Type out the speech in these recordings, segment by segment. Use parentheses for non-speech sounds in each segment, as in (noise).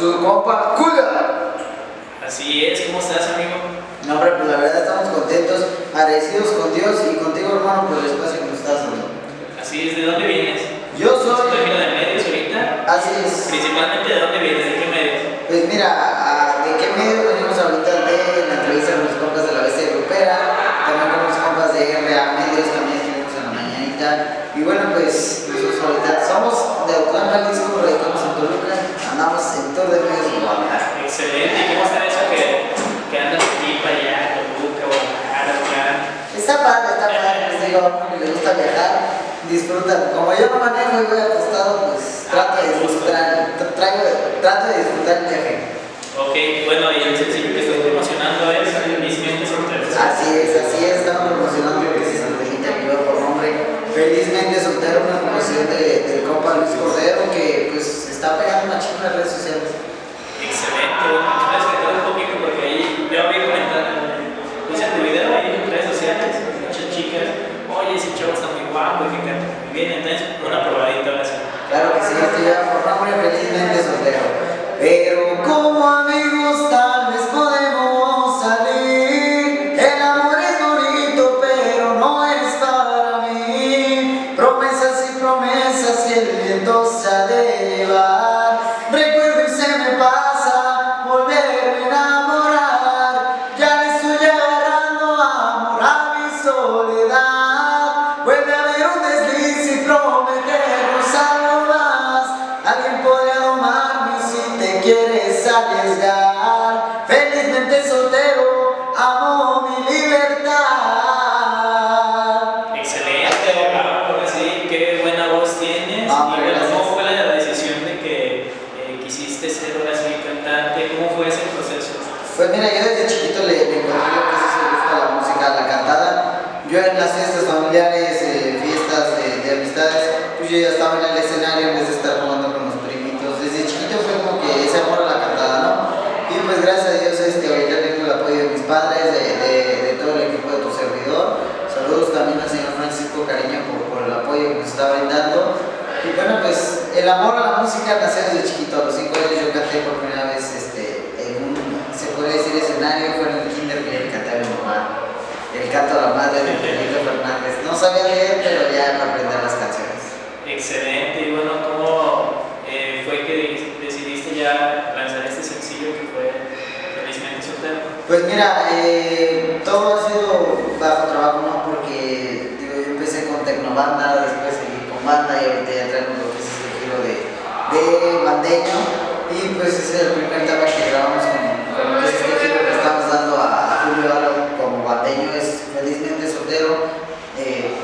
Su compa Cuya. Así es, ¿cómo estás amigo? No, hombre, pues la verdad estamos contentos, agradecidos con Dios y contigo, hermano, por el espacio que nos estás dando. Así es, ¿de dónde vienes? Yo ¿Estás soy. de medios ahorita? Así es. Principalmente, ¿de dónde vienes? ¿De qué medios? Pues mira, ¿de qué medio venimos ahorita de la entrevista con los compas de la bestia grupera? También con los compas de RA Medios, también estuvimos en la mañanita. Y bueno, pues nosotros ahorita somos de Autlán, Jalisco, radicamos en Toluca, andamos en tour de medios Guadalajara. Excelente, ¿y cómo está eso que, que andas aquí para allá, Toluca, Guadalajara? Está padre, está padre, pues digo, le gusta viajar, disfruta. Como yo no manejo y voy acostado, pues trato de disfrutar, traigo, trato de disfrutar el viaje. Ok, bueno, y el sencillo que estoy promocionando es Mis Mentes Solteras. Así es, así es, estamos promocionando que temita que lleva por nombre Felizmente Soltero, una promoción de, del compa Luis Cordero que pues está pegando una chica en las redes sociales. Desliz amor a la música nació desde chiquito. A los 5 años yo canté por primera vez este, en un, se podría decir, escenario. Fue en el kinder que le canté a mi mamá. El canto a la madre de Felipe Fernández. No sabía leer, pero ya me aprendí las canciones. Excelente, y bueno, ¿cómo eh, fue que decidiste ya lanzar este sencillo que fue Felizmente Soltero? Pues mira, eh, todo ha sido bajo trabajo, ¿no? Porque digo, yo empecé con Tecnobanda, después seguí con banda y ahorita ya traemos lo que es este giro de, de bandeño. Y pues ese es el primer tema que grabamos con, con lo que es este giro que estamos dando a, Julio como bandeño, es felizmente soltero. Eh,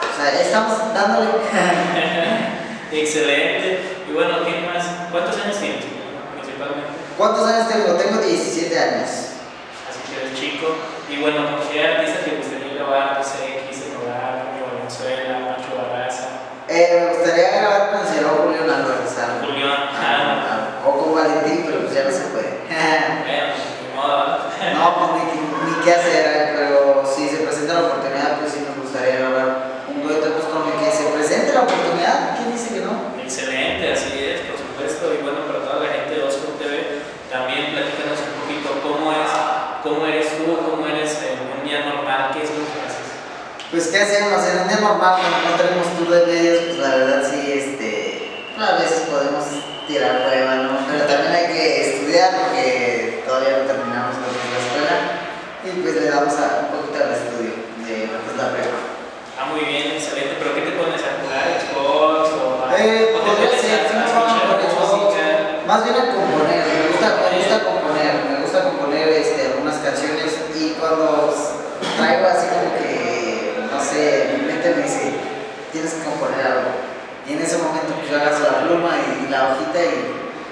o sea, estamos dándole. (laughs) Excelente, y bueno, ¿qué más? ¿Cuántos años tienes principalmente? ¿Cuántos años tengo? Tengo 17 años. Así que eres chico, y bueno, ¿qué artista te gustaría grabar? No sé, Cristian Nodal, Julio Valenzuela, Macho Barraza, Eh, me gustaría grabar con el señor Julio Álvarez. ¿sabes? O con Valentín, pero pues ya no se puede. bueno, ni modo, ¿verdad? no, pues ni, ni qué hacer, eh, pero si se presenta la oportunidad, pues sí me gustaría grabar un dueto pues, con el que se presente la oportunidad. ¿Quién dice que no? Excelente, así es, por supuesto. Y bueno, para toda la gente de Oscar TV, también platícanos un poquito cómo es, cómo eres tú, cómo eres en un día normal, qué es lo que haces. Pues qué hacemos, en un día normal cuando no tenemos tour de medios, pues la verdad sí, este, a veces podemos tirar prueba, ¿no? Pero también hay que estudiar porque todavía no terminamos lo que es la escuela y pues le damos a, un poquito al estudio de lo que es la prueba. Ah, muy bien, excelente. ¿Pero qué te pones a jugar? ¿Xbox o a, Eh, o te ser, a, sí, a escuchar música? Más bien a componer, me gusta, me gusta componer, me gusta componer este, algunas canciones y cuando traigo así como que, no sé, mi mente me dice, tienes que componer algo. Y en ese momento pues yo agarro la pluma y la hojita y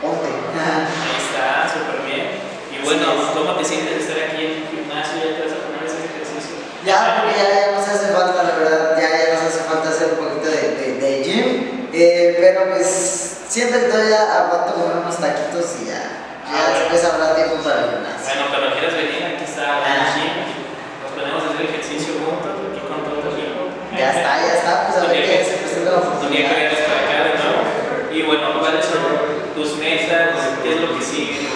ponte. Ahí está, súper bien. Y bueno, es. ¿cómo te sientes de estar aquí en el gimnasio? ¿Ya te vas a poner ese ejercicio? Ya, porque ya, ya nos hace falta, la verdad, ya, ya nos hace falta Pero pues siento que todavía aguanto comer unos taquitos y ya. Ya Ah, después habrá tiempo para el gimnasio. Bueno, cuando quieras venir, aquí está Ah. el gym. Nos ponemos a hacer ejercicio juntos, aquí con todo el. Ya está, ya está, pues a ver Un qué se presenta la Un oportunidad. vengas para acá de nuevo. Y bueno, ¿cuáles son tus metas? ¿Qué es lo que sigue?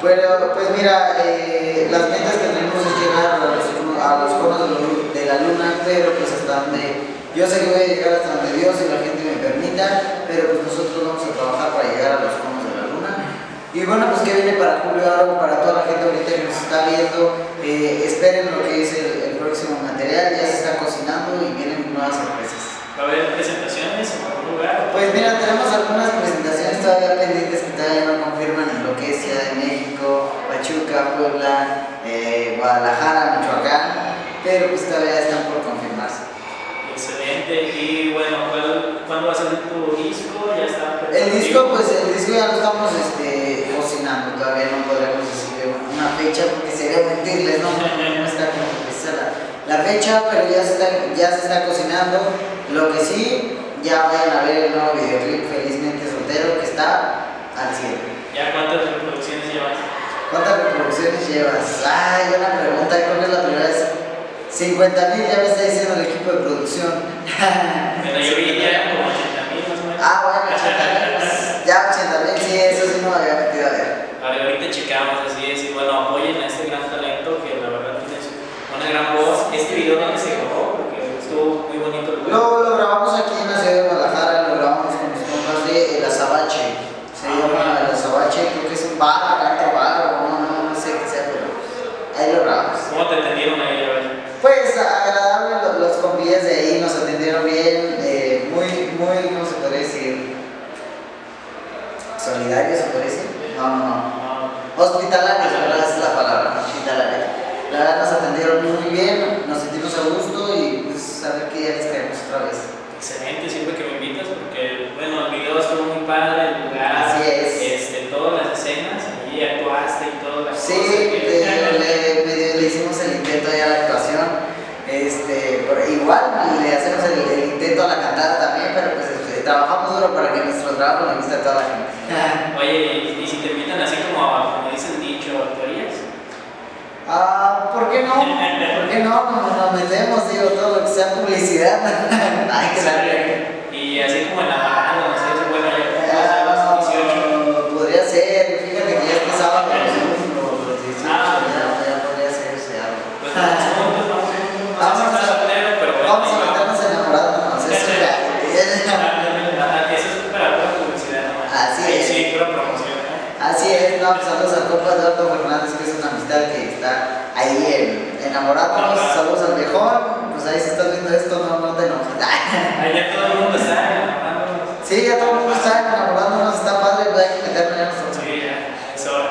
Pero, pues mira, eh, las metas que tenemos es llegar a los, a los conos de la luna, pero pues hasta donde yo sé que voy a llegar hasta donde Dios y la gente me permita, pero pues nosotros vamos a trabajar para llegar a los conos de la luna. Y bueno, pues que viene para Julio Aro, para toda la gente ahorita que nos está viendo, eh, esperen lo que es el, el próximo material, ya se está cocinando y vienen nuevas sorpresas. ¿Va a haber presentaciones Pues mira, tenemos algunas presentaciones todavía pendientes que todavía no confirman en lo que es Ciudad de México, Pachuca, Puebla, eh, Guadalajara, Michoacán, pero pues todavía están por confirmarse. Excelente. Y bueno, ¿cuál- ¿cuándo va a salir tu disco? Ya está. El disco, pues el disco ya lo estamos este, cocinando, todavía no podremos decir una fecha porque sería mentirles, no, (laughs) no, está como la, la fecha, pero ya se, está, ya se está cocinando. Lo que sí, ya vayan a ver el nuevo videoclip Felizmente Soltero que está al cielo. ¿Ya cuántas reproducciones llevas? ¿Cuántas reproducciones llevas? Ay, buena pregunta, creo que es la primera vez. 50 mil ya me está diciendo el equipo de producción. Bueno, yo vi ya como 80 mil más o menos. ah, bueno, 80 mil. (laughs) Ya 80 mil, sí, eso sí no me había metido a ver. Vale, ahorita checamos, así es. Y bueno, apoyen a este gran talento que la verdad tienes una gran voz. Este video donde se grabó, porque estuvo muy bonito el video. Lo, lo grabamos aquí en la ciudad de Guadalajara, lo grabamos con mis compas de El Azabache. Se llama El Azabache, creo que es un bar, canto bar, o no, no, no sé qué sea, pero ¿Cómo te atendieron ahí? A. Pues agradable, los, los de ahí nos atendieron bien, eh, muy, muy, ¿cómo se podría decir? ¿Solidarios se puede decir? No, no, no. Ah, Hospitalarios, ¿verdad? Esa es la palabra, hospitalarios. La verdad nos atendieron muy bien, nos sentimos a gusto y pues a ver qué día les caemos otra vez. Excelente, siempre que me invitas, porque bueno, el video estuvo muy padre, el lugar, Así es. este, todas las escenas, ahí actuaste y todo. las Sí, cosas que- le, le- medio le hicimos el intento ya a la actuación. Este, pero igual le hacemos el, el intento a la cantada también, pero pues este, que nuestro trabajo le guste a toda la gente. Oye, y, si te invitan así como, como dice el dicho, ¿actuarías? Ah, ¿por qué no? ¿Por qué no? Nos, nos metemos, digo, todo lo que sea publicidad. (laughs) Ay, que la Y así como en la banda, no sé, bueno, ya como los 18. Ah, Podría ser, fíjate que ya este sábado los los 18, Ah. ya, ya podría ser ese algo. Pues vamos juntos, vamos juntos, no sé si Vamos a- estás soltero, pero bueno. Vamos a ahí meternos enamorándonos, eso es real. Ajá, Eso es para pura publicidad nomás. Así Ahí es. Sí, pura promoción, ¿no? Así es, no, pues saludos al compa Eduardo Fernández, que es una amistad que está ahí Ajá. Saludos al viejón, pues ahí si estás viendo esto, no, no te enojes. (laughs) Ahí ya todo el mundo está enamorándonos. Sí, ya todo el mundo está enamorándonos, está padre, pues hay que meternos ya nosotros. Sí, ya, es hora.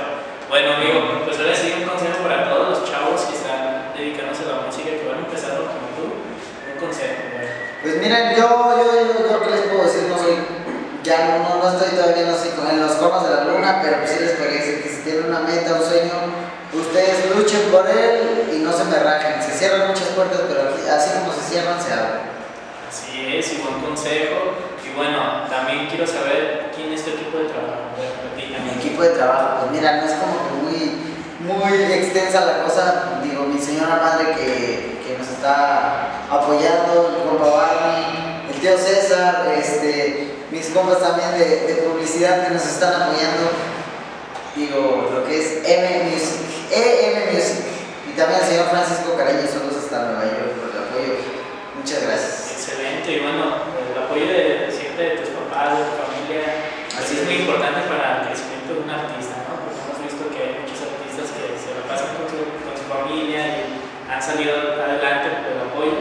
Bueno, amigo, pues ahora sí un consejo para todos los chavos que están dedicándose a la música, que van empezando como tú. Un consejo. Pues miren, yo, yo, yo, yo, ¿qué les puedo decir? No soy, ya no, no, no estoy todavía no sé, en los conos de la luna, pero pues sí les podría decir que si tienen una meta, un sueño, ustedes luchen por él y no se me rajen. Se cierran muchas puertas, pero así como se cierran, se abren. Así es, y buen consejo. Y bueno, también quiero saber quién es tu equipo de trabajo. Mi equipo de trabajo, pues mira, no es como que muy, muy extensa la cosa. Digo, mi señora madre que, que nos está apoyando, el compa Barney, el tío César, este, mis compas también de, de publicidad que nos están apoyando. Digo, lo que es M Music, EM Music. Y también el señor Francisco Caraño, solos hasta Nueva York por el apoyo. Muchas gracias. Excelente, y bueno, el apoyo de, siempre de tus papás, de tu familia, Así así es muy importante para el crecimiento de un artista, ¿no? Porque hemos visto que hay muchos artistas que se la pasan con su, con su familia y han salido adelante por el apoyo.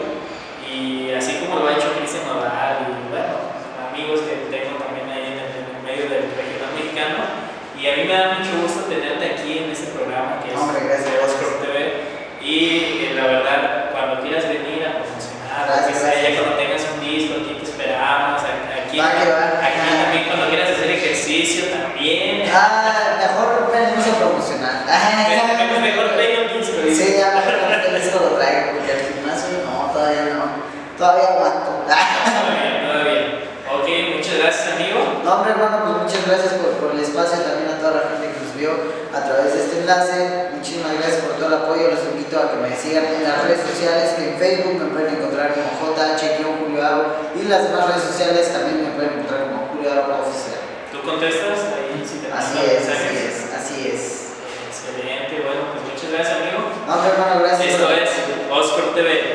Y así como lo ha hecho Cristian Nodal y bueno, amigos que tengo también ahí en el, en el medio del regional mexicano. Y a mí me da mucho gusto tenerte aquí en este programa que es Hombre, gracias. Y eh, la verdad, cuando quieras venir a promocionar, que sea, ya cuando tengas un disco, aquí te esperamos. Aquí, Va que va. aquí también, cuando quieras hacer ejercicio, también. Ah, mejor venimos a promocionar. Mejor mejor play un disco. Sí, ya mejor el disco lo traigo, porque al gimnasio no, todavía no. Todavía aguanto. (laughs) Todo bien. Ok, muchas gracias, amigo. No, hombre, hermano, pues muchas gracias por, por el espacio, también a toda la gente que nos vio enlace. Muchísimas gracias por todo el apoyo. Los invito a que me sigan en las redes sociales. que En Facebook me pueden encontrar como JH Julio Aro y las demás redes sociales también me pueden encontrar como Julio Aro Oficial. ¿Tú contestas ahí si te Así es, así es, así es. Excelente, bueno, pues muchas gracias, amigo. No, gracias. Esto es Oscar TV.